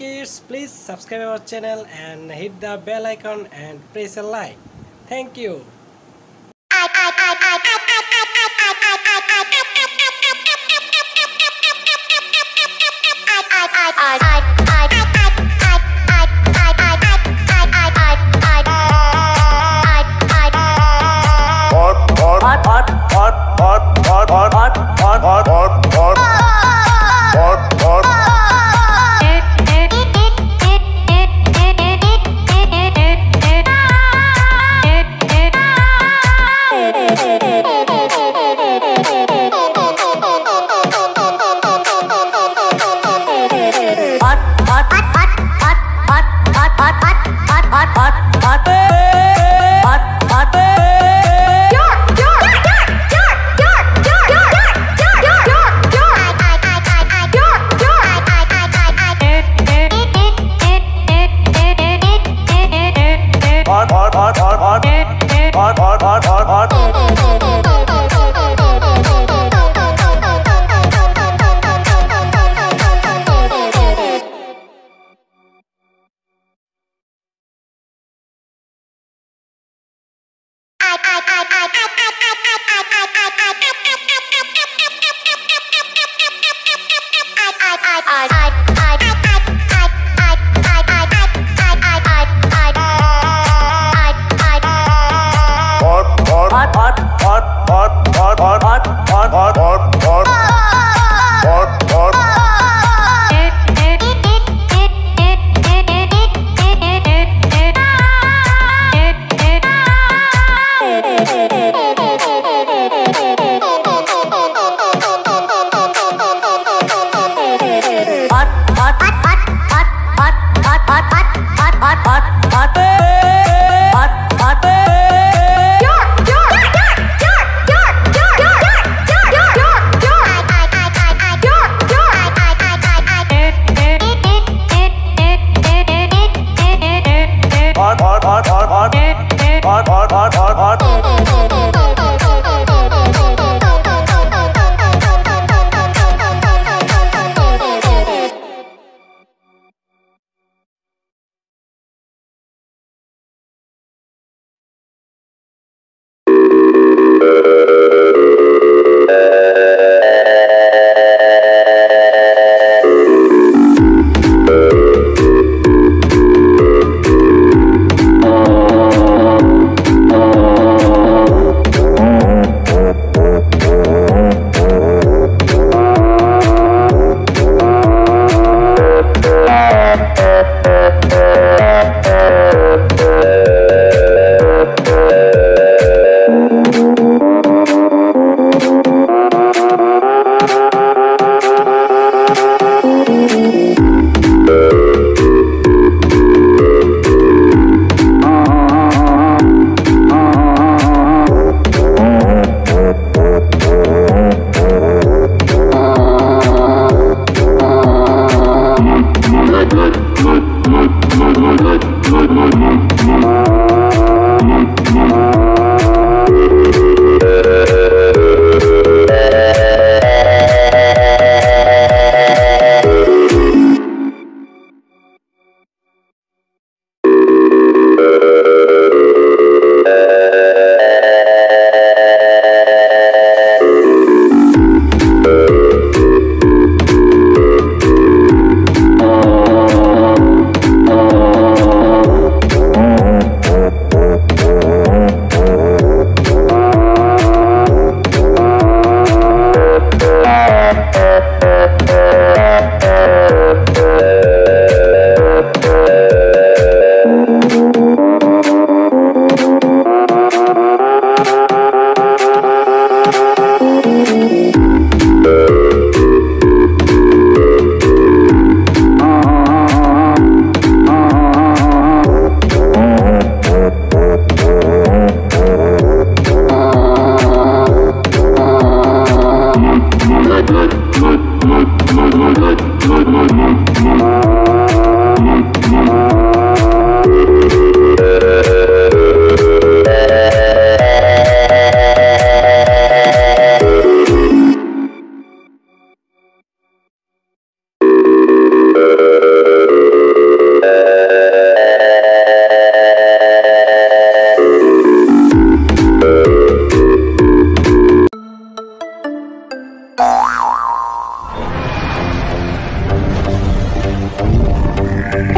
kids, please subscribe our channel and hit the bell icon and press a like. Thank you.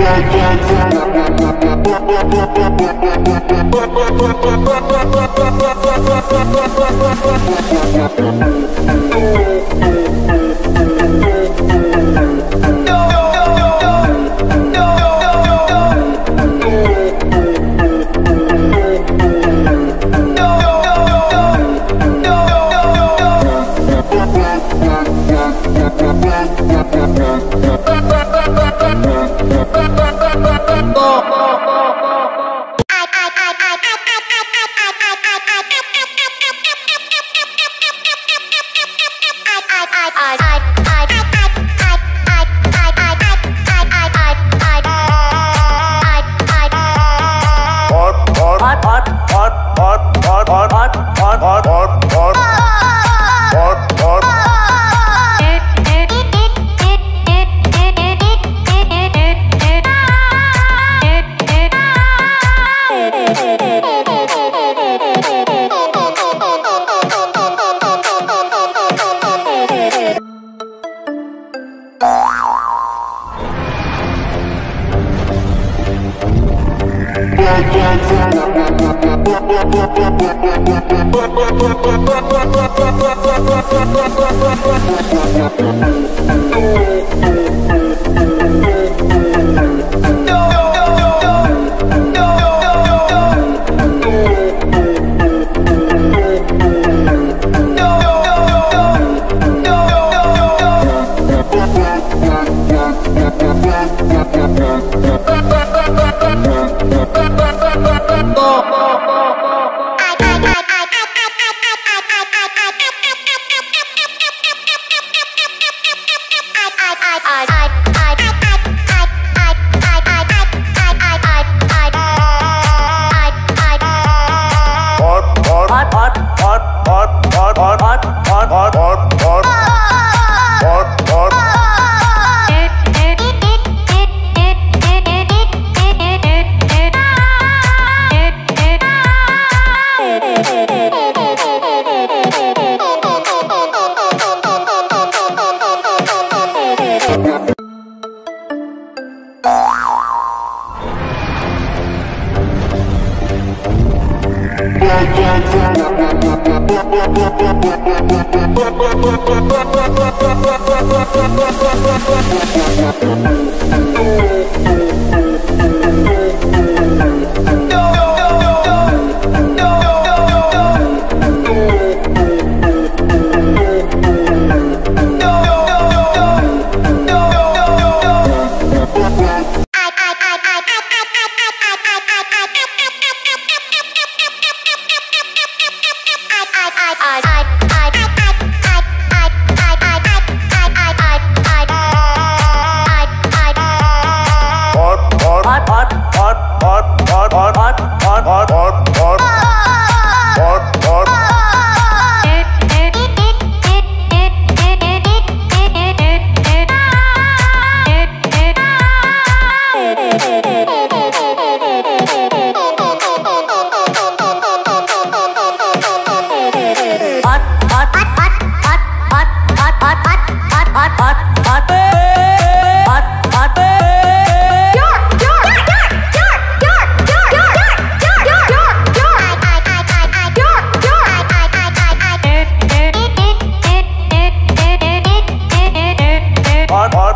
Thank you. I, I, I.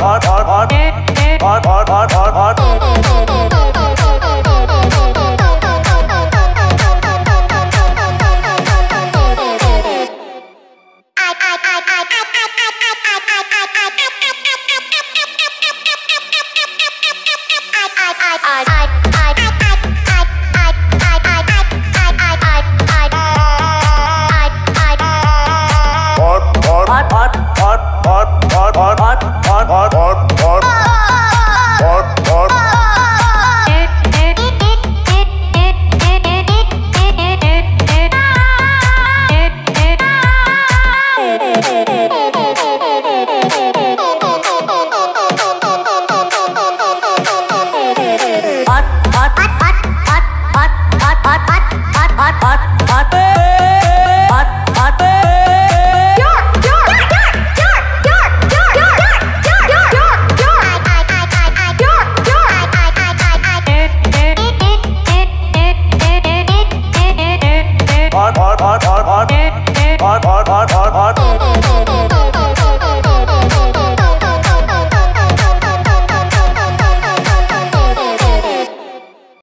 और और और और और और और